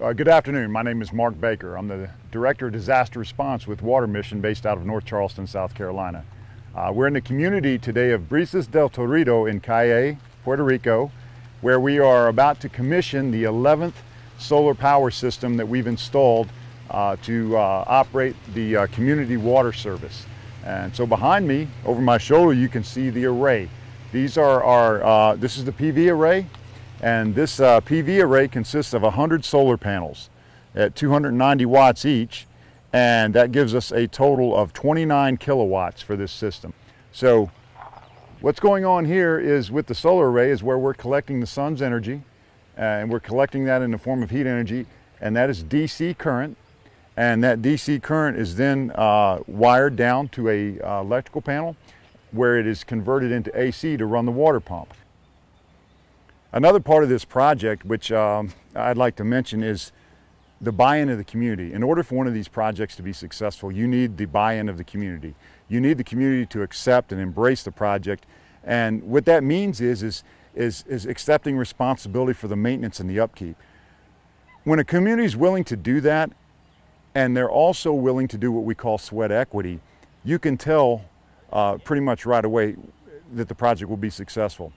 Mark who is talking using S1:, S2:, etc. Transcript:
S1: Uh, good afternoon. My name is Mark Baker. I'm the Director of Disaster Response with Water Mission based out of North Charleston, South Carolina. Uh, we're in the community today of Brisas del Torito in Cayey, Puerto Rico, where we are about to commission the 11th solar power system that we've installed uh, to uh, operate the uh, community water service. And so behind me, over my shoulder, you can see the array. These are our, uh, this is the PV array, and this uh, PV array consists of 100 solar panels at 290 watts each, and that gives us a total of 29 kilowatts for this system. So what's going on here is with the solar array is where we're collecting the sun's energy, and we're collecting that in the form of heat energy, and that is DC current, and that DC current is then uh, wired down to a uh, electrical panel where it is converted into AC to run the water pump. Another part of this project, which um, I'd like to mention, is the buy-in of the community. In order for one of these projects to be successful, you need the buy-in of the community. You need the community to accept and embrace the project. And what that means is, is, is, is accepting responsibility for the maintenance and the upkeep. When a community is willing to do that, and they're also willing to do what we call sweat equity, you can tell uh, pretty much right away that the project will be successful.